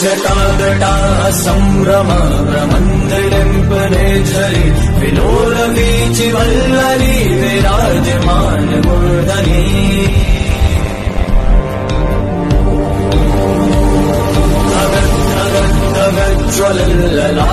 शकागा सम्भ्रम प्रमन्दरम् झरि झलि विराजमान विराजमानगुर्दनी अगत् अगत् भगज्वलला